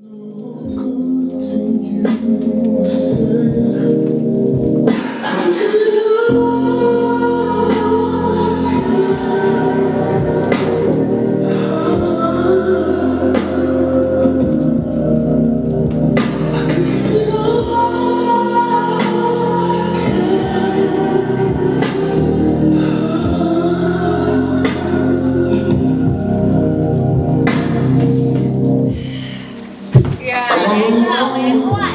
Yeah. Làm 患